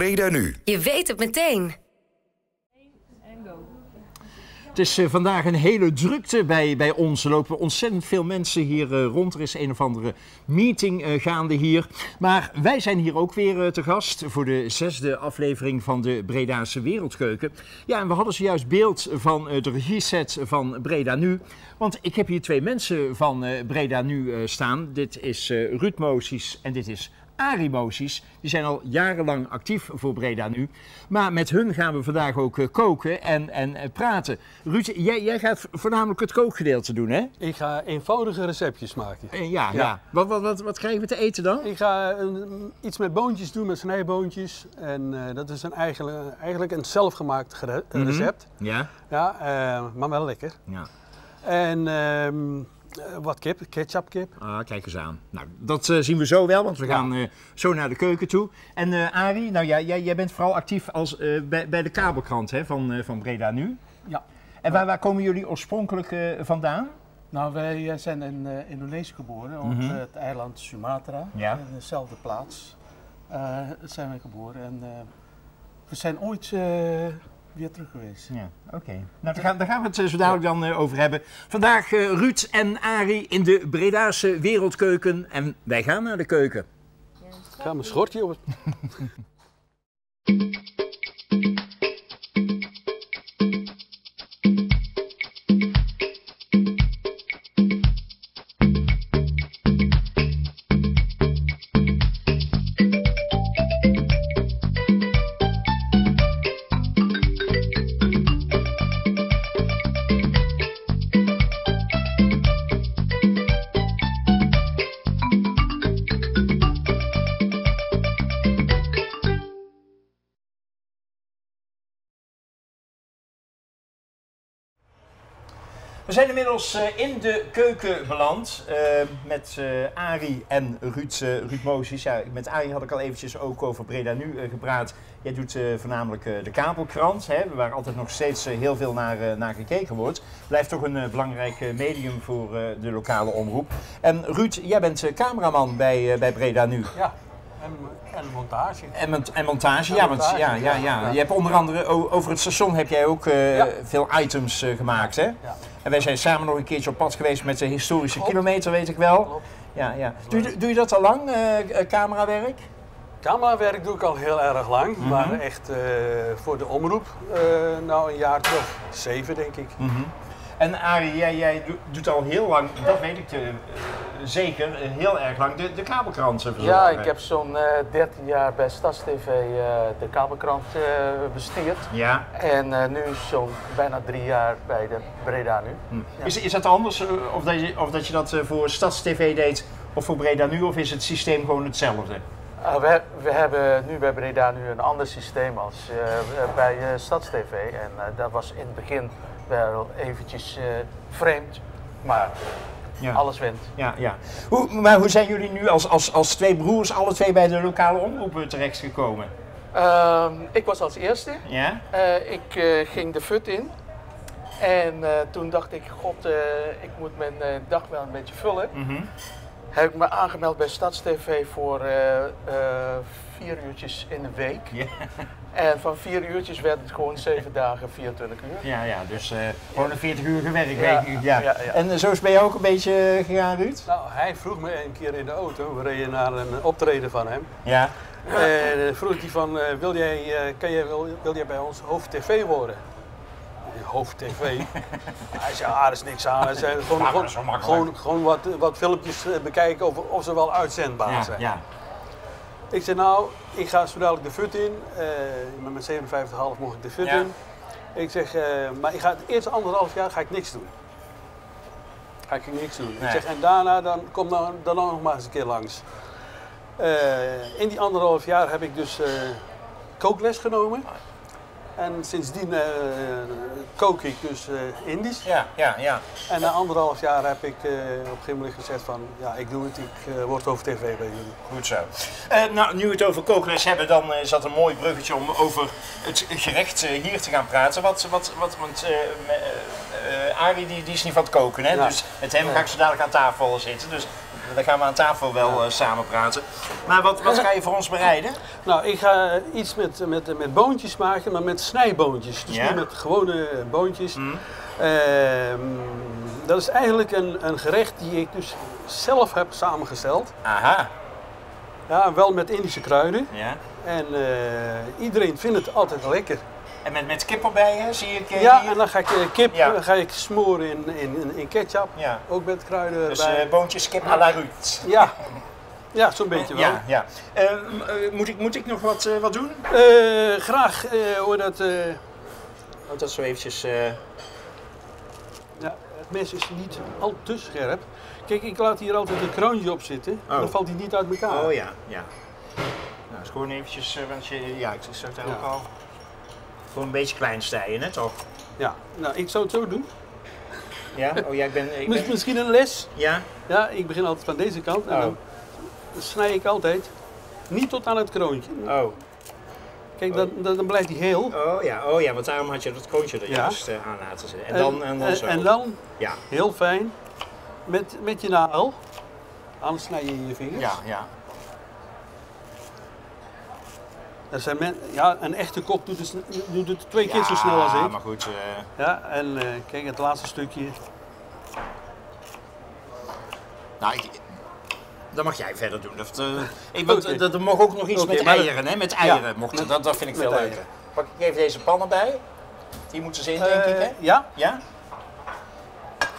Breda Nu. Je weet het meteen. Het is eh, vandaag een hele drukte bij, bij ons. Er lopen ontzettend veel mensen hier eh, rond. Er is een of andere meeting eh, gaande hier. Maar wij zijn hier ook weer eh, te gast voor de zesde aflevering van de Bredaanse Wereldkeuken. Ja, en we hadden zojuist beeld van eh, de regieset van Breda Nu. Want ik heb hier twee mensen van eh, Breda Nu eh, staan. Dit is eh, Ruud Moties en dit is Arie Moties. Die zijn al jarenlang actief voor Breda Nu. Maar met hun gaan we vandaag ook eh, koken en, en eh, praten. Ruud, jij, jij gaat voornamelijk het kookgedeelte doen, hè? Ik ga eenvoudige receptjes maken. Eh, ja, ja. Ja. Wat, wat, wat, wat krijgen we te eten dan? Ik ga een- iets met boontjes doen, met snijboontjes. En dat is een eigenlijk, eigenlijk een zelfgemaakt Mhm. recept. Ja. Ja, maar wel lekker. ja. En ehm, eh, wat kip, ketchupkip. Ah, kijk eens aan. Nou, dat eh, zien we zo wel, want we gaan eh, zo naar de keuken toe. En eh Arie, nou ja, jij, jij bent vooral actief als, eh, bij, bij de kabelkrant hè, van, eh, van Breda Nu. Ja. En waar, waar komen jullie oorspronkelijk eh, vandaan? Nou, wij zijn in eh, Indonesië geboren, op Mhm. het eiland Sumatra, Ja. in dezelfde plaats. Eh zijn wij geboren en eh, we zijn ooit eh, weer terug geweest. Ja, oké. Nou, daar gaan, daar gaan we het zo dadelijk dan eh, over hebben. Vandaag eh, Ruud en Arie in de Bredaanse wereldkeuken. En wij gaan naar de keuken. Ik ga mijn schortje op We zijn inmiddels eh, in de keuken beland eh, met eh Arie en Ruud, Ruud Mozes. Ja, met Arie had ik al eventjes ook over Breda Nu gepraat. Jij doet voornamelijk de kabelkrant, hè, waar altijd nog steeds heel veel naar, naar gekeken wordt. Blijft toch een belangrijk medium voor de lokale omroep. En Ruud, jij bent cameraman bij, bij Breda Nu. Ja, en, en montage. En, mont- en montage, ja, montage, ja, ja, ja. ja. Je hebt onder andere over het station heb jij ook Ja. veel items gemaakt, hè? Ja. En wij zijn samen nog een keertje op pad geweest met de historische Klopt. kilometer, weet ik wel. Klopt. Ja, ja. Doe, je- doe je dat al lang, eh, camerawerk? Camerawerk doe ik al heel erg lang, Mhm. maar echt eh, voor de omroep eh, nou een jaar terug. Zeven denk ik. En Arie, jij, jij do- doet al heel lang, dat weet ik zeker, eh, heel erg lang, de, de kabelkranten verzorgen. Ja, ik heb zo'n eh 13 jaar bij StadsTV eh de kabelkrant eh bestuurd. Ja. En eh, nu zo'n bijna drie jaar bij de Breda nu. Hm. Is, is dat anders, eh, of dat je, of dat, je dat eh, voor StadsTV deed of voor Breda Nu, of is het systeem gewoon hetzelfde? Uh, we, we hebben nu bij Breda nu een ander systeem als eh, bij eh StadsTV. En eh, dat was in het begin wel eventjes eh, vreemd, maar Ja. alles wint. Ja, ja. Hoe, maar hoe zijn jullie nu als, als, als twee broers alle twee bij de lokale omroepen terechtgekomen? Ehm, ik was als eerste. Ja? Eh, ik eh, ging de fut in. En eh, toen dacht ik, god, eh, ik moet mijn eh, dag wel een beetje vullen. Mhm. Heb ik me aangemeld bij StadsTV voor eh, eh, vier uurtjes in de week. En van vier uurtjes werd het gewoon zeven dagen, 24 uur. Ja, ja, dus eh, gewoon een 40 uur werk. Ja, week. Ja. ja, ja. En zo is bij jou ook een beetje eh, gegaan, Ruud? Nou, hij vroeg me een keer in de auto, we reden naar een optreden van hem. Ja. En eh, vroeg hij van, eh, wil, jij, eh, kan jij, wil, wil jij bij ons hoofd tv worden? Hoofd tv? hij zei, ah, er is niks aan. Hij zei, gewoon, gewoon, gewoon, gewoon wat, wat filmpjes bekijken of, of ze wel uitzendbaar Ja, zijn. ja. Ik zei, nou, ik ga zo dadelijk de fut in. Eh, met mijn 57,5 mocht ik de fut Ja. in. Ik zeg, eh, maar ik ga het eerste anderhalf jaar ga ik niks doen. Ga ik niks doen. Nee. Ik zeg, en daarna dan kom dan, dan nog maar eens een keer langs. Eh, in die anderhalf jaar heb ik dus kookles genomen. En sindsdien eh, kook ik dus eh, Indisch. Ja, ja, ja. En na anderhalf jaar heb ik eh, op een gegeven moment gezegd van, ja, ik doe het, ik word over tv bij jullie. Goed zo. Nou, nu we het over kookles hebben, dan is dat een mooi bruggetje om over het gerecht hier te gaan praten. Wat, wat, wat, want Arie die, die is niet van het koken, hè? Ja. Dus met hem ga ik zo dadelijk aan tafel zitten. Dus dan gaan we aan tafel wel eh, samen praten. Maar wat, wat ga je voor ons bereiden? Nou, ik ga iets met, met, met boontjes maken, maar met snijboontjes. Dus Ja? niet met gewone eh, boontjes. Mm. Ehm, dat is eigenlijk een, een gerecht die ik dus zelf heb samengesteld. Aha, Ja, wel met Indische kruiden. ja. En eh, iedereen vindt het altijd lekker. En met, met kip erbij, hè, zie ik eh, Ja, hier. en dan ga ik eh, kip Ja. ga ik smoren in, in, in ketchup. Ja. Ook met kruiden Dus bij. eh, boontjes kip à la Ruud. ja, ja zo'n beetje wel. Ja, ja. Eh, m- eh, moet, ik, moet ik nog wat, eh, wat doen? Eh, graag eh, hoor dat. eh, Oh, dat zo eventjes... eh, ja, het mes is niet al te scherp. Kijk, ik laat hier altijd een kroontje op zitten. Oh. Dan valt hij niet uit elkaar. Oh ja, ja. Nou, is gewoon eventjes, eh, want je, ja, ik zag daar Ja. ook al. Gewoon een beetje klein snijden, hè, toch? Ja, nou, ik zou het zo doen. Ja? Oh ja, ik ben... Ik Mis- ben Misschien een les. ja? Ja, ik begin altijd van deze kant. En Oh. dan snij ik altijd niet tot aan het kroontje. Oh. Kijk, dan, dan, dan blijft hij heel. Oh ja, oh ja, want daarom had je dat kroontje er juist eh, aan laten zetten. En dan, en dan zo. en dan Ja, heel fijn met, met je nagel. Anders snij je je vingers. ja, ja. Er zijn men, ja, een echte kok doet het, doet het twee keer zo snel als Ja, ik. maar goed. eh, Ja, en eh, kijk, het laatste stukje. nou, ik, dat mag jij verder doen. Dat, eh, ik, want, dat, er mag ook nog iets met eieren, hè? Met eieren Ja, mocht dat, dat vind ik veel leuker. Pak ik even deze pan erbij. Die moeten ze in, denk ik, hè? ja, Ja?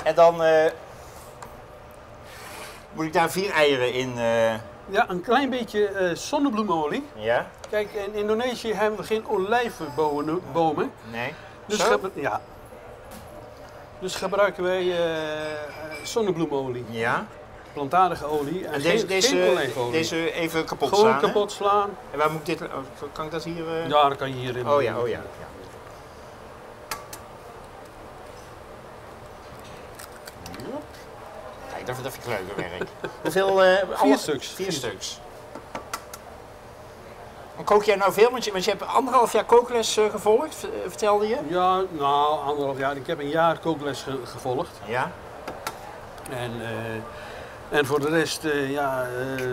En dan moet ik daar vier eieren in. ja, een klein beetje zonnebloemolie. ja? Kijk, in Indonesië hebben we geen olijvenbomen. bomen. Nee? Dus, gebru- ja. dus gebruiken wij eh, zonnebloemolie, Ja. plantaardige olie en, En geen, deze, deze, geen deze even kapot Gewoon slaan, hè? kapot slaan. En waar moet ik dit... oh, kan ik dat hier... eh? Ja, dat kan je hierin Oh ja, oh ja. ja. Kijk, dat, vind ik leuker werk. Hoeveel? eh, alle- stuks. Vier Vier stuks. En kook jij nou veel? Want je, want je hebt anderhalf jaar kookles eh, gevolgd, eh, vertelde je? Ja, nou, anderhalf jaar. Ik heb een jaar kookles ge- gevolgd. Ja. En, eh, en voor de rest, eh, ja, eh,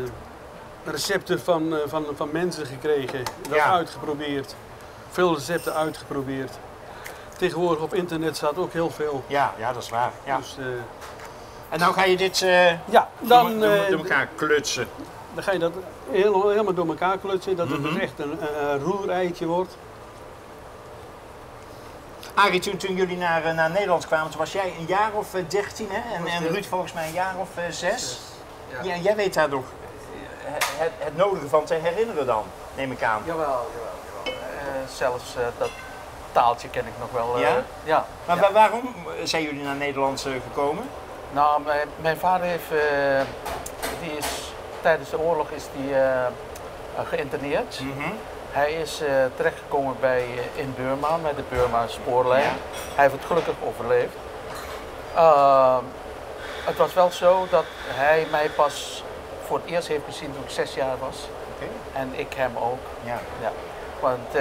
recepten van, eh, van, van mensen gekregen. Dat Ja. uitgeprobeerd. Veel recepten uitgeprobeerd. Tegenwoordig op internet staat ook heel veel. Ja, ja, dat is waar. Ja. Dus, eh, En nou ga je dit eh ja, dan, eh, door elkaar klutsen. Dan ga je dat heel, helemaal door elkaar klutsen. Dat het Mhm. dus echt een, een, een roereitje wordt. Arie, toen, toen jullie naar, eh, naar Nederland kwamen, toen was jij een jaar of eh, dertien, hè? En, en Ruud volgens mij een jaar of eh, zes. Ja. Ja, jij weet daar nog het, het nodige van te herinneren dan, neem ik aan. Jawel, jawel, jawel. Eh, zelfs eh, dat taaltje ken ik nog wel. eh, Ja? ja. Maar ja. waarom zijn jullie naar Nederland gekomen? Nou, mijn, mijn vader heeft, eh, die is, tijdens de oorlog is die, eh, eh, geïnterneerd. Mhm. Hij is eh, terechtgekomen bij, in Burma, met de Burma spoorlijn. Ja. Hij heeft het gelukkig overleefd. Ehm, het was wel zo dat hij mij pas voor het eerst heeft gezien toen ik zes jaar was. En ik hem ook. Ja. Ja. Want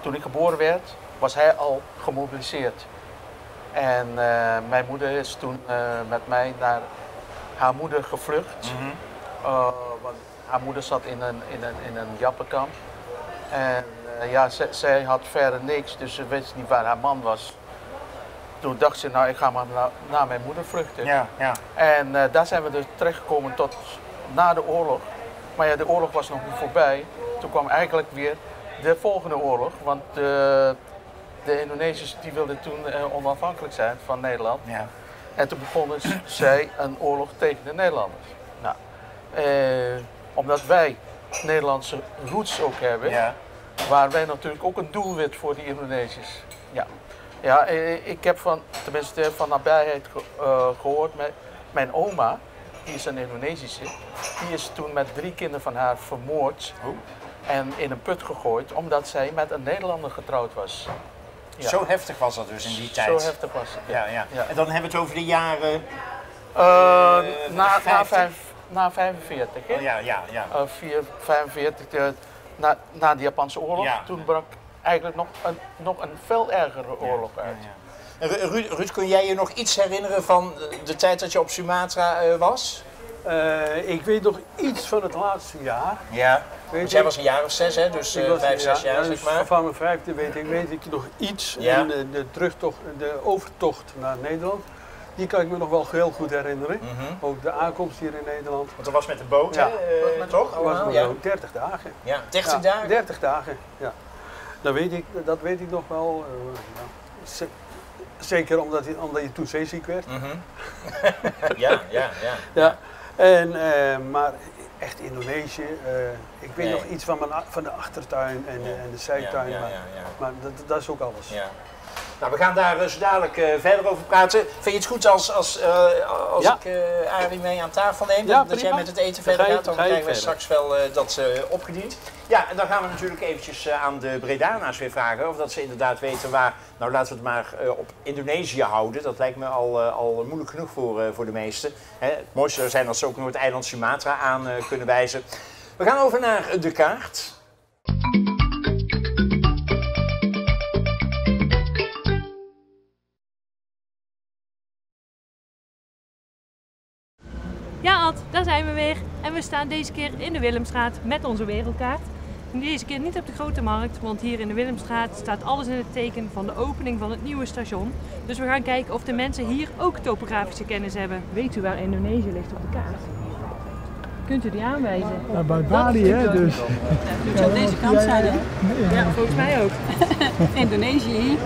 toen ik geboren werd, was hij al gemobiliseerd. En mijn moeder is toen met mij naar haar moeder gevlucht. Mhm. Uh, want haar moeder zat in een, in een, in een jappenkamp. En eh, ja, zij, zij had verder niks, dus ze wist niet waar haar man was. Toen dacht ze, nou ik ga maar na- naar mijn moeder vluchten. Ja, ja. En eh, daar zijn we dus terechtgekomen tot na de oorlog. Maar ja, de oorlog was nog niet voorbij. Toen kwam eigenlijk weer de volgende oorlog. Want de, de Indonesiërs die wilden toen eh, onafhankelijk zijn van Nederland. ja. En toen begonnen zij een oorlog tegen de Nederlanders. Eh, omdat wij Nederlandse roots ook hebben, ja. waren wij natuurlijk ook een doelwit voor die Indonesiërs. Ja, ja eh, ik heb van, tenminste van nabijheid ge- eh, gehoord, mijn, mijn oma, die is een Indonesische, die is toen met drie kinderen van haar vermoord Oh. en in een put gegooid, omdat zij met een Nederlander getrouwd was. Ja. Zo heftig was dat dus in die tijd. Zo heftig was het. Ja, ja. Ja. En dan hebben we het over de jaren... Eh, Eh, na, na, 50? Na 45, hè? Oh, ja, ja, ja. Eh, 4, 45, eh, na, na de Japanse oorlog. Ja. Toen brak eigenlijk nog een, nog een veel ergere oorlog uit. Ru- Ruud, Ruud, kun jij je nog iets herinneren van de tijd dat je op Sumatra eh, was? Eh, ik weet nog iets van het laatste jaar. Ja. Weet Want jij ik. was een jaar of zes, hè? Dus Ik eh, was- vijf, zes ja, jaar, dus zeg maar. Van mijn vijfde weet ik, weet ik nog iets. Ja. En de, de terugtocht, de overtocht naar Nederland, die kan ik me nog wel heel goed herinneren. Mhm. Ook de aankomst hier in Nederland. Want dat was met de boot, Ja. hè? eh, toch? Dat was nog ja. ook 30 dagen. ja, 30 Ja, dagen. 30 dagen, ja. Dat weet ik, dat weet ik nog wel. eh, Zeker omdat je, omdat je toen zeeziek werd. Mhm. ja, ja, ja. Ja. En, eh, maar echt Indonesië, eh, ik weet Nee. nog iets van, mijn, van de achtertuin en, de- en de zijtuin. Ja, ja, maar ja, ja. maar dat, dat is ook alles. Nou, we gaan daar dus dadelijk eh, verder over praten. Vind je het goed als, als, eh, als Ja. ik eh Arie mee aan tafel neem? Ja, dat jij met het eten verder gaat? Dan krijgen we straks wel dat opgediend. Ja, en dan gaan we natuurlijk eventjes aan de Bredana's weer vragen. Of dat ze inderdaad weten waar... Nou, laten we het maar op Indonesië houden. Dat lijkt me al, al moeilijk genoeg voor, voor de meesten. Het mooiste zou zijn als ze ook Noord-eiland Sumatra aan kunnen wijzen. We gaan over naar de kaart. Daar zijn we weer. En we staan deze keer in de Willemstraat met onze wereldkaart. En deze keer niet op de grote markt, want hier in de Willemstraat staat alles in het teken van de opening van het nieuwe station. Dus we gaan kijken of de mensen hier ook topografische kennis hebben. Weet u waar Indonesië ligt op de kaart? Kunt u die aanwijzen? Ja, bij Bali, hè, dus. Het zou deze kant zijn, hè? Ja, volgens mij ook. Indonesië.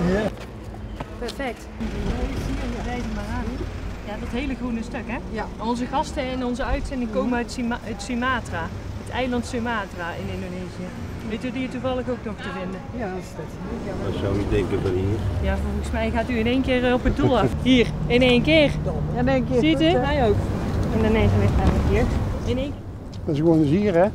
Perfect. Indonesië, hem maar aan. Ja, dat hele groene stuk, hè? Ja. Onze gasten in onze uitzending komen uit, Suma- uit Sumatra. Het eiland Sumatra in Indonesië. Weet u die toevallig ook nog te vinden? Ja, dat is dat. Wat zou je denken van hier? Ja, volgens mij gaat u in één keer eh, op het doel af. Hier, in één keer. Ja, denk je. Ziet u? Hij ook. Indonesië ligt eigenlijk hier. In één Dat is gewoon dus hier, hè?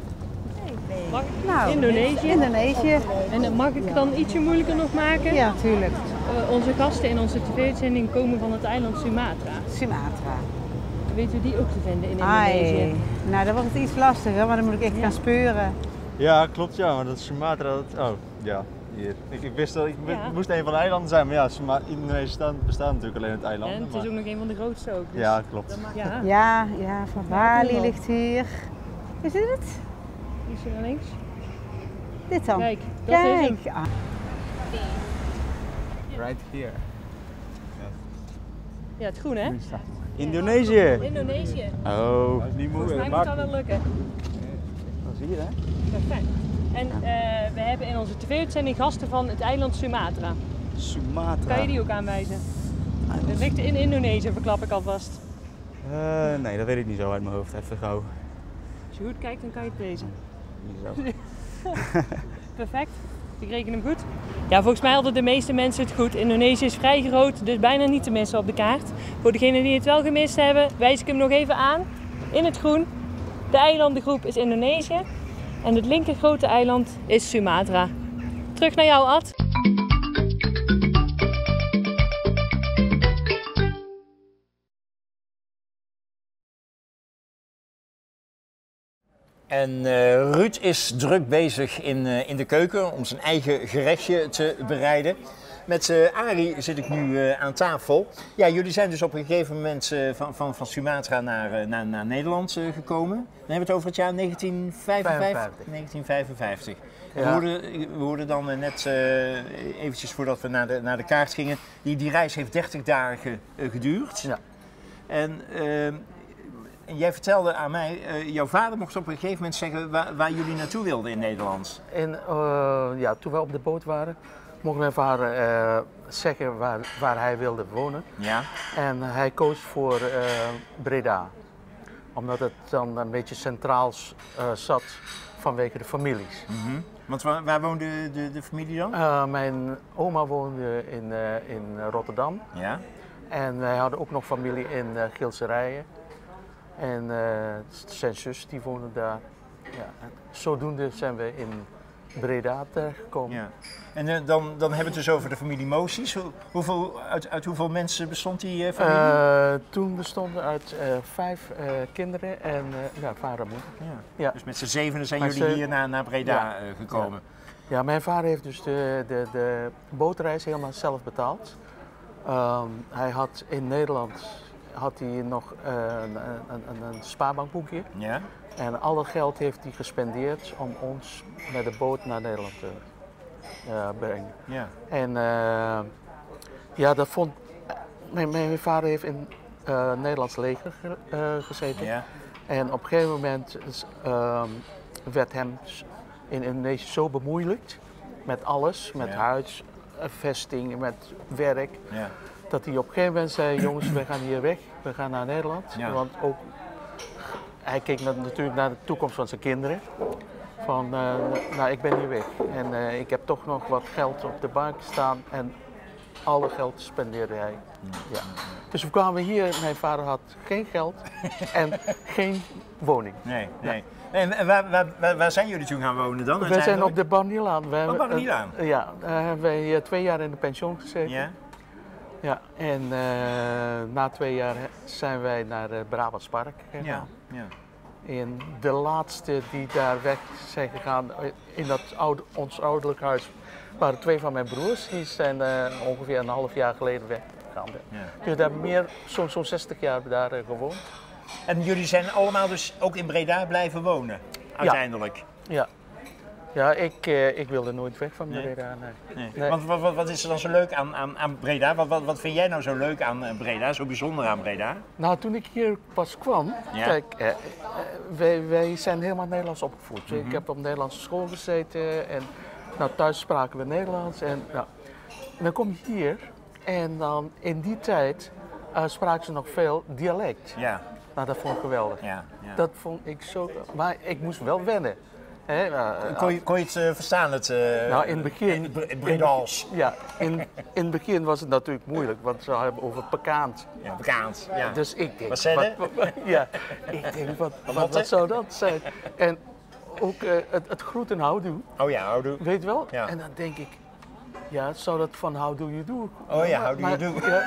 Mag ik? Nou, Indonesië. Indonesië. En dan mag ik dan ietsje moeilijker nog maken? Ja, tuurlijk. Eh, onze gasten in onze tv-uitzending komen van het eiland Sumatra. Sumatra. Weet u die ook te vinden in Indonesië? Ai. Nou, dan wordt het iets lastiger, maar dan moet ik echt Ja. gaan speuren. Ja, klopt ja, maar dat is Sumatra. Dat, oh, ja, hier. Ik, ik wist dat ik Ja. het moest een van de eilanden zijn, maar ja, Suma- Indonesië staat, bestaat natuurlijk alleen uit eilanden. En het maar- is ook nog een van de grootste ook. Dus Ja, klopt. dat mag- ja. Ja, ja, van Bali ligt hier. Is dit het? Is er naar links? Dit dan? Kijk, dat is hem. Kijk. Ah, Right here. Ja, het groen hè? Indonesië! Indonesië. Oh. Dat is niet Volgens mij moet dat wel lukken. Dat is hier hè? Perfect. En eh, we hebben in onze tv-uitzending gasten van het eiland Sumatra. Sumatra. Kan je die ook aanwijzen? Het ligt in Indonesië, verklap ik alvast. Eh, nee, dat weet ik niet zo uit mijn hoofd. Even gauw. Als je goed kijkt, dan kan je het lezen. Niet zo. Perfect. Ik reken hem goed. Ja, volgens mij hadden de meeste mensen het goed. Indonesië is vrij groot, dus bijna niet te missen op de kaart. Voor degenen die het wel gemist hebben, wijs ik hem nog even aan. In het groen. De eilandengroep is Indonesië. En het linker grote eiland is Sumatra. Terug naar jou, Ad. En eh, Ruud is druk bezig in, eh, in de keuken om zijn eigen gerechtje te bereiden. Met eh Arie zit ik nu aan tafel. Ja, jullie zijn dus op een gegeven moment van, van, van Sumatra naar, naar, naar Nederland gekomen. Dan hebben we het over het jaar 1955. 1955. En We, hoorden, we hoorden dan net eventjes voordat we naar de, naar de kaart gingen, die, die reis heeft 30 dagen geduurd. Ja. En ehm, en jij vertelde aan mij, eh, jouw vader mocht op een gegeven moment zeggen waar, waar jullie naartoe wilden in Nederland. En eh, ja, toen we op de boot waren, mocht mijn vader eh, zeggen waar, waar hij wilde wonen. Ja. En hij koos voor Breda. Omdat het dan een beetje centraal zat vanwege de families. Mhm. Want waar, waar woonde de, de familie dan? Mijn oma woonde in, in Rotterdam. Ja. En wij hadden ook nog familie in uh, Gilserijen. En eh, zijn zus die woonde daar. Ja, en zodoende zijn we in Breda terechtgekomen. ja. En eh, dan, dan hebben we het dus over de familie Moties. Hoe- hoeveel, uit, uit hoeveel mensen bestond die eh, familie? Toen bestonden uit vijf kinderen en ja, vader en moeder. ja. ja. Dus met z'n zevenen zijn jullie hier naar, naar Breda Ja. gekomen. Ja, mijn vader heeft dus de, de, de bootreis helemaal zelf betaald. Ehm, hij had in Nederland had hij nog een, een, een, een spaarbankboekje. Ja? En al dat geld heeft hij gespendeerd om ons met de boot naar Nederland te eh, brengen. Ja. En eh, ja, dat vond. Mijn, mijn vader heeft in eh Nederlands leger ge- gezeten. Ja. En op een gegeven moment ehm, werd hem in Indonesië zo bemoeilijkt met alles, met Ja. huis, vesting, met werk, Ja. Dat hij op een gegeven moment zei: Jongens, we gaan hier weg, we gaan naar Nederland. Ja. Want ook hij keek na- natuurlijk naar de toekomst van zijn kinderen. Van, eh, nou, ik ben hier weg en eh, ik heb toch nog wat geld op de bank staan en alle geld spendeerde hij. Ja. Dus we kwamen hier, mijn vader had geen geld en geen woning. Nee, nee. En waar, waar, waar, zijn jullie toen gaan wonen dan? We zijn op de Barnielaan. We hebben, Barnielaan? eh, ja, daar hebben wij eh, twee jaar in de pensioen gezeten. Ja? Ja, en eh, na twee jaar zijn wij naar het Brabants Park gegaan. Ja. ja. En de laatste die daar weg zijn gegaan, eh, in dat oude, ons ouderlijk huis, waren twee van mijn broers. Die zijn eh, ongeveer een half jaar geleden weggegaan. Ja. Dus daar meer, zo'n zo'n 60 jaar daar eh, gewoond. En jullie zijn allemaal dus ook in Breda blijven wonen, uiteindelijk? Ja, ja ik, eh, ik wilde nooit weg van Nee. Breda. Nee. Nee. Nee. Want wat, wat, wat is er dan zo leuk aan, aan, aan Breda? Wat, wat, wat vind jij nou zo leuk aan eh, Breda, zo bijzonder aan Breda? Nou, toen ik hier pas kwam, Ja. kijk, eh, eh, wij, wij zijn helemaal Nederlands opgevoed. Mhm. Ik heb op Nederlandse school gezeten en nou, thuis spraken we Nederlands. En, nou, en dan kom je hier en dan in die tijd eh, spraken ze nog veel dialect. Ja, Nou, dat vond ik geweldig. ja. ja. Dat vond ik zo, maar ik moest wel wennen. Hè, eh, kon, je, kon je het eh, verstaan, het, eh nou, in het begin. Ja, in, in het begin was het natuurlijk moeilijk, want ze hebben over pekaand. Ja. Ja. Dus ik denk, Wat zei wat- wat- ja, ik denk, wat, wat, zou dat zijn? En ook het, het groet en houdoe, Oh ja, houdoe. weet je wel? Ja. En dan denk ik, ja, zou dat van how do you do? Oh ja, how do you maar- do? ja.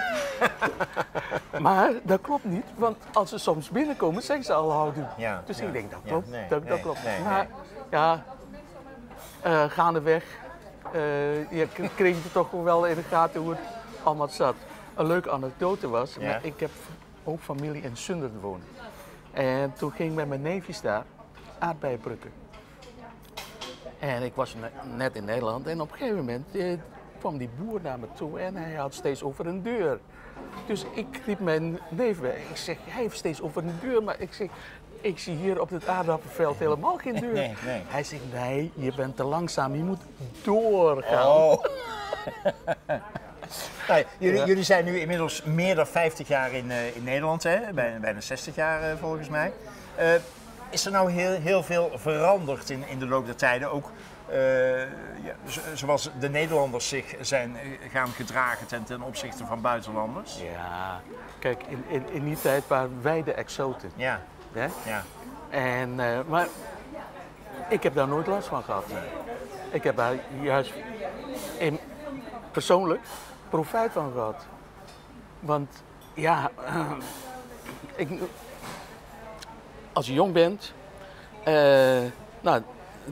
maar dat klopt niet, want als ze soms binnenkomen, zeggen ze al how do. Ja, Dus ja, ik denk, dat ja, klopt, nee, dat, dat klopt. nee, maar ja, eh, gaandeweg eh je kreeg je toch wel in de gaten hoe het allemaal zat. Een leuke anekdote was, Ja. maar ik heb ook familie in Zundert wonen. En toen ging ik met mijn neefjes daar aardbeien plukken. En ik was ne- net in Nederland en op een gegeven moment eh, kwam die boer naar me toe en hij had steeds over een deur. Dus ik riep mijn neef weg. Ik zeg, hij heeft steeds over een deur, maar ik zeg, ik zie hier op het aardappelveld helemaal geen deur. Nee, nee. Hij zegt, nee, je bent te langzaam, je moet doorgaan. Oh. Nou, jullie, jullie zijn nu inmiddels meer dan 50 jaar in, eh, in Nederland, hè? Bijna, bijna 60 jaar eh, volgens mij. Eh, is er nou heel, heel veel veranderd in, in de loop der tijden? Ook ja, zo- zoals de Nederlanders zich zijn gaan gedragen ten, ten opzichte van buitenlanders? Ja, kijk, in, in, in die tijd waren wij de exoten. Ja, Hè? ja. En, eh, maar ik heb daar nooit last van gehad. Ik heb daar juist in, persoonlijk profijt van gehad. Want ja, ik, als je jong bent, eh, nou,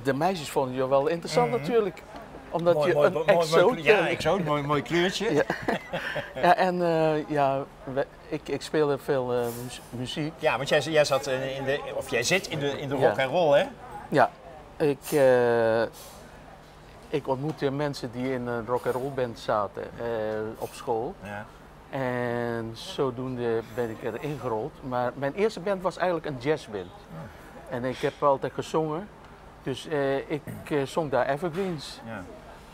de meisjes vonden je wel interessant natuurlijk. Omdat je een exoot ja, bent. exoot, mooi, mooi kleurtje. Ja. Ja, en eh, ja, ik, ik speelde veel eh, mu- muziek. Ja, want jij, jij zat in de, of jij zit in de, in de Ja. rock en roll, hè? Ja, ik, eh, ik ontmoette mensen die in een rock and roll band zaten op school. Ja. En zodoende ben ik erin gerold. Maar mijn eerste band was eigenlijk een jazzband. En ik heb altijd gezongen. Dus eh, ik eh, zong daar evergreens. Ja.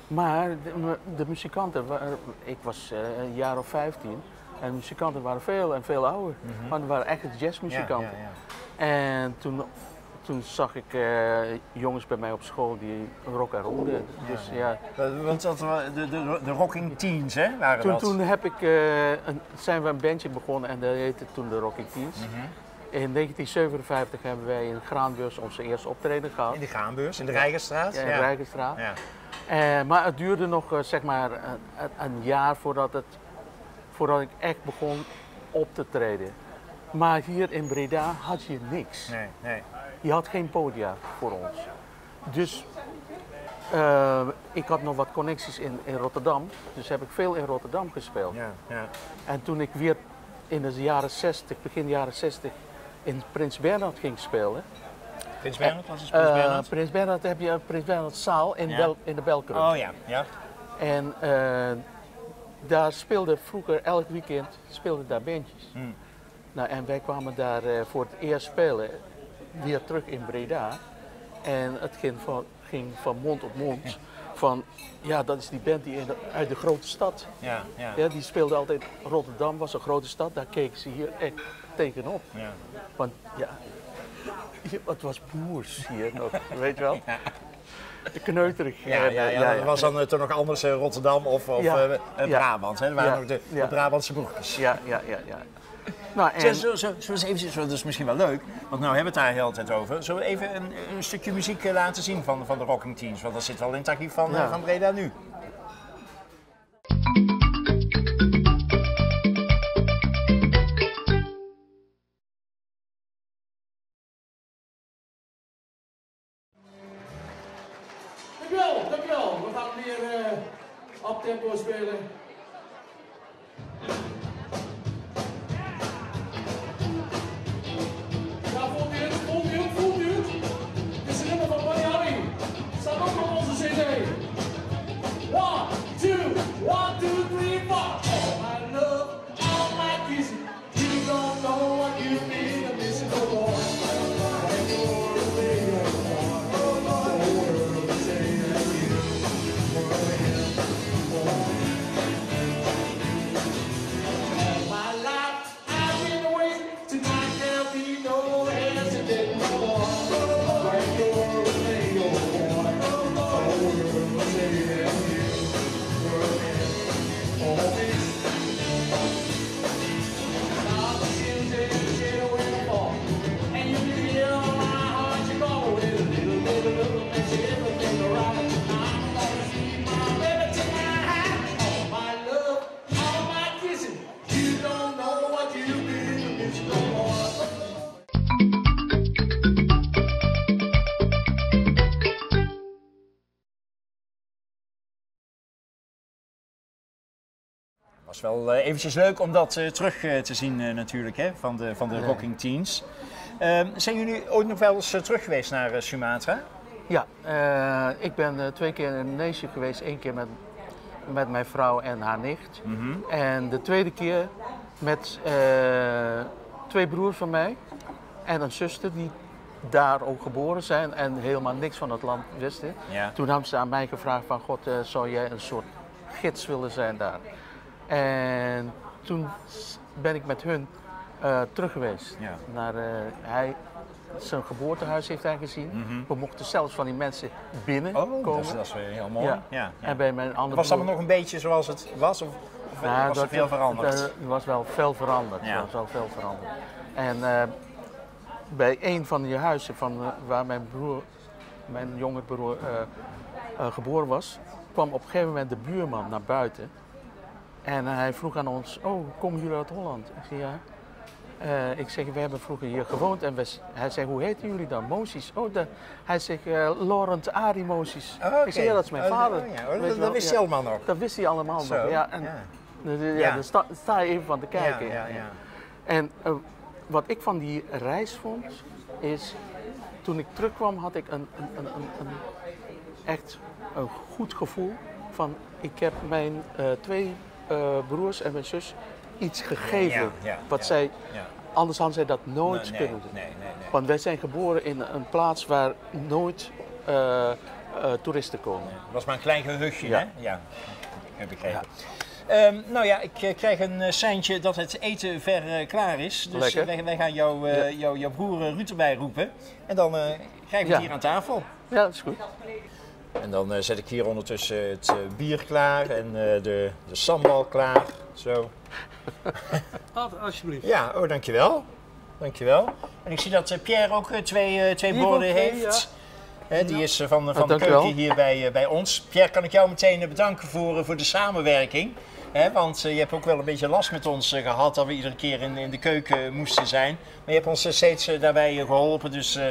Maar de, mu- de muzikanten, waren, ik was eh, een jaar of 15. En de muzikanten waren veel en veel ouder. Maar het waren echt jazzmuzikanten. Ja, ja, ja. En toen, toen zag ik jongens bij mij op school die rock en roll deden. Dus ja, Want dat, de, de, de Rocking Teens, hè, waren toen, dat? toen heb ik, een, zijn we een bandje begonnen en dat heette toen de Rocking Teens. In 1957 hebben wij in Graanbeurs onze eerste optreden gehad. In de Gaanbeurs, in de Rijgenstraat? Ja, in Rijkenstraat. Ja. Eh, maar het duurde nog eh, zeg maar een, een- een jaar voordat, het, voordat ik echt begon op te treden. Maar hier in Breda had je niks. Nee, nee. Je had geen podia voor ons. Dus eh, ik had nog wat connecties in, in Rotterdam. Dus heb ik veel in Rotterdam gespeeld. Ja, ja. En toen ik weer in de jaren 60, begin jaren 60, in Prins Bernhard ging spelen. Prins Bernhard, wat is Prins Eh, Bernhard? Prins Bernhard heb je een Prins Bernhard zaal in, Ja. Bel, in de Belkrug. Oh ja, ja. En eh, daar speelde vroeger elk weekend speelden daar bandjes. Hmm. Nou, en wij kwamen daar eh, voor het eerst spelen, weer terug in Breda. En het ging van, ging van mond op mond. Van, ja, dat is die band die in de- uit de grote stad. Ja, ja. Ja, die speelde altijd, Rotterdam was een grote stad, daar keken ze hier echt tegenop. ja. Want ja, het was boers hier nog, weet je wel. Kneuterig. Ja, En, ja, eh, ja, dat was dan eh, toch nog anders eh, Rotterdam of, of Ja. eh, eh, Ja. Brabant. Hè? Dat waren Ja. nog de, de Ja. Brabantse broertjes. Ja, ja, ja, ja. Nou, Zo, en, zo, zo, eens eventjes, dat is misschien wel leuk, want nou hebben we het daar heel tijd over. Zullen we even een, een stukje muziek eh, laten zien van, van de Rocking Teens? Want dat zit wel in het archief van, eh, Ja. van Breda nu. Gaan weer eh op tempo spelen. Wel eh, eventjes leuk om dat eh, terug eh, te zien natuurlijk, hè, van de, van de. Rocking Teens. Ehm, zijn jullie ooit nog wel eens terug geweest naar Sumatra? ja, ik ben twee keer in Indonesië geweest. Eén keer met, met mijn vrouw en haar nicht. En de tweede keer met twee broers van mij en een zuster die daar ook geboren zijn en helemaal niks van het land wisten. Ja. Toen hebben ze aan mij gevraagd van God, eh, zou jij een soort gids willen zijn daar? En toen ben ik met hun eh, terug geweest. Ja. Naar, eh, hij, zijn geboortehuis heeft hij gezien. We mochten zelfs van die mensen binnenkomen. Oh, dat is, dat is weer heel mooi. Ja. Ja. ja. En bij mijn andere Was broer- nog een beetje zoals het was? Of, of Ja, was er dat- veel veranderd? dat- Er was wel veel veranderd. Ja. Was wel veel veranderd. En eh, bij een van die huizen van, waar mijn broer, mijn jonge broer, geboren was, kwam op een gegeven moment de buurman naar buiten. En hij vroeg aan ons, oh, komen jullie uit Holland? Ik zei, ja. Eh, ik zeg, we hebben vroeger hier gewoond. En we, hij zei, hoe heten jullie dan? Moses. Oh, de, hij zegt, eh Laurent Moses. Oh, oké. Ik zeg, ja, dat is mijn Oh, vader. oh, ja, dat- wist hij allemaal nog. Dat wist hij allemaal Zo, nog. Ja, en, ja. daar sta, sta je even van te kijken. Ja, ja, ja. En eh, wat ik van die reis vond, is toen ik terugkwam had ik een, een, een, een, echt een goed gevoel van ik heb mijn eh, twee eh, broers en mijn zus iets gegeven. Ja, ja, wat ja, zij, anders hadden zij dat nooit Nee, kunnen doen. nee, nee, nee. Want wij zijn geboren in een plaats waar nooit eh, eh, toeristen komen. Het was maar een klein gehuchtje, Ja. hè? Ja, heb ik begrepen. Ehm, nou ja, ik krijg een seintje dat het eten ver klaar is. Dus wij, wij gaan jou, jou, jouw broer Ruud erbij roepen. En dan krijgen we het hier aan tafel. Ja, dat is goed. En dan eh, zet ik hier ondertussen het eh, bier klaar en eh, de, de sambal klaar. Zo. alsjeblieft. Ja, oh dankjewel. Dankjewel. En ik zie dat Pierre ook twee, eh, twee heeft borden heeft. Hè, die is van, van Ah, de keuken hier bij, bij ons. Pierre, kan ik jou meteen bedanken voor, voor de samenwerking. Hè, want je hebt ook wel een beetje last met ons eh, gehad dat we iedere keer in, in de keuken moesten zijn. Maar je hebt ons steeds daarbij eh, geholpen, dus eh,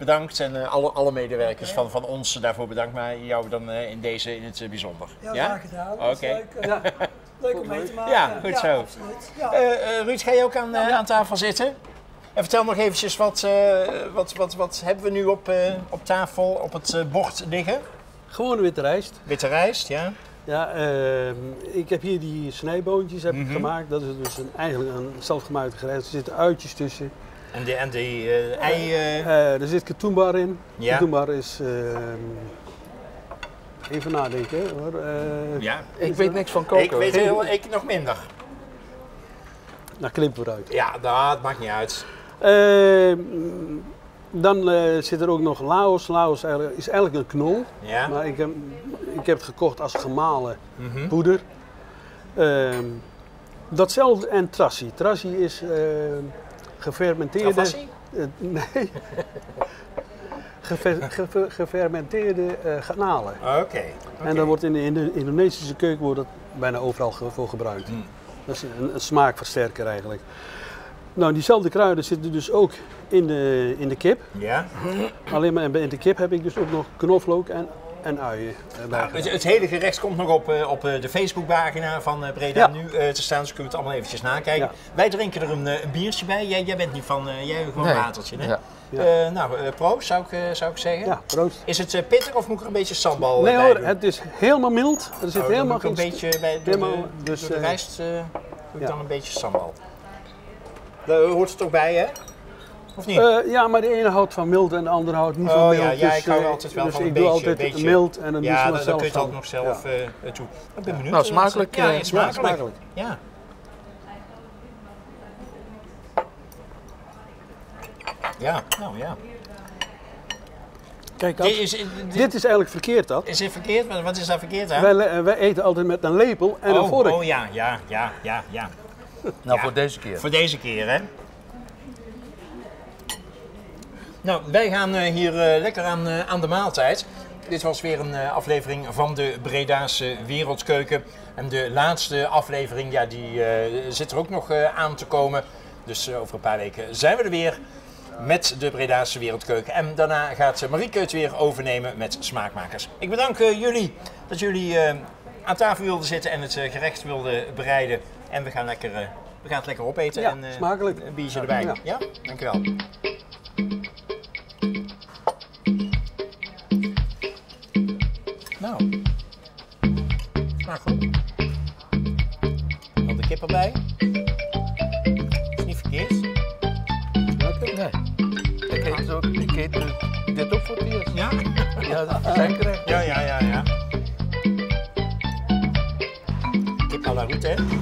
bedankt. En eh, alle, alle medewerkers van, van ons daarvoor bedankt, maar jou dan eh, in deze in het eh, bijzonder. Ja, graag gedaan. Oké. leuk. Ja. Leuk om mee te maken. Ja, goed zo. absoluut. Ja. Eh, eh, Ruud, ga je ook aan, eh, aan tafel zitten? En vertel nog eventjes, wat, eh, wat, wat, wat hebben we nu op, eh, op tafel, op het bord liggen? Gewoon witte rijst. Witte rijst, ja. Ja, ehm, ik heb hier die snijboontjes heb ik Mhm. gemaakt. Dat is dus een, eigenlijk een zelfgemaakte gerecht. Er zitten uitjes tussen. En die, en die eh, ei... eh, Eh, er zit katoenbar in. Ja. Katoenbar is... ehm, even nadenken hoor. Eh, ja. Ik weet niks van koken. Ik weet heel, ik nog minder. Nou, knippen we eruit. Ja, dat maakt niet uit. Ehm, dan eh, zit er ook nog Laos. Laos is eigenlijk een knol. Ja. Maar ik heb, ik heb het gekocht als gemalen Mhm. poeder. Ehm, datzelfde en trassi. Trassi is ehm, gefermenteerde... Eh, nee. Gefer- gefer- gefermenteerde eh, garnalen. Oké. En dat wordt in de, in de Indonesische keuken wordt dat bijna overal ge- voor gebruikt. Mm. Dat is een, een smaakversterker eigenlijk. Nou, diezelfde kruiden zitten dus ook in de, in de kip. Ja. Alleen maar in de kip heb ik dus ook nog knoflook en, en uien erbij Nou, het, het hele gerecht komt nog op, eh, op eh, de Facebookpagina van eh, Breda Ja. nu eh, te staan, dus kunnen we het allemaal eventjes nakijken. Ja. Wij drinken er een, eh, een biertje bij. Jij, jij bent niet van, eh, jij gewoon Nee. een watertje, hè? Ja. Ja. Eh, nou, eh, proost zou ik, eh, zou ik zeggen. Ja, proost. Is het eh, pittig of moet ik er een beetje sambal eh, Nee bij hoor, doen? het is helemaal mild. Er zit Oh, helemaal geen een beetje bij door, helemaal- de, dus, door de eh, rijst eh, doe ik ja. dan een beetje sambal. Daar hoort het ook bij, hè? Of niet? Eh, ja, maar de ene houdt van mild en de andere houdt niet van oh mild. ja, ja, dus, ik hou eh, altijd wel dus van een ik beetje, doe altijd beetje mild en dan ja, je dan, het dan zelf kun je het ook nog zelf Ja. eh, toe. Ik ben benieuwd. Nou, smakelijk, Ja, eh, ja, smakelijk. smakelijk. Ja. Ja, nou ja. Kijk, Dit als- is, dit, dit is eigenlijk verkeerd dat. is dit verkeerd? Wat- Wat is daar verkeerd aan? Wij, wij eten altijd met een lepel en een oh, vork. oh ja, ja, ja, ja, ja. Nou, Ja. voor deze keer. Voor deze keer, hè? Nou, wij gaan eh, hier eh, lekker aan, eh, aan de maaltijd. Dit was weer een aflevering van de Bredaanse Wereldkeuken. En de laatste aflevering, ja, die zit er ook nog aan te komen. Dus over een paar weken zijn we er weer met de Bredaanse Wereldkeuken. En daarna gaat Marieke het weer overnemen met Smaakmakers. Ik bedank jullie dat jullie aan tafel wilden zitten en het gerecht wilden bereiden. En we gaan, lekker, we gaan het lekker opeten Ja, en smakelijk. een biertje erbij. Ja, Ja. dankjewel. Erbij. Is niet verkeerd. Nee. Ik eet, ook, ik eet eh, dit ook voor het eerst. Ja? Ja, dat is zeker echt. Ja, ja, ja, ja. Kip la route, hè?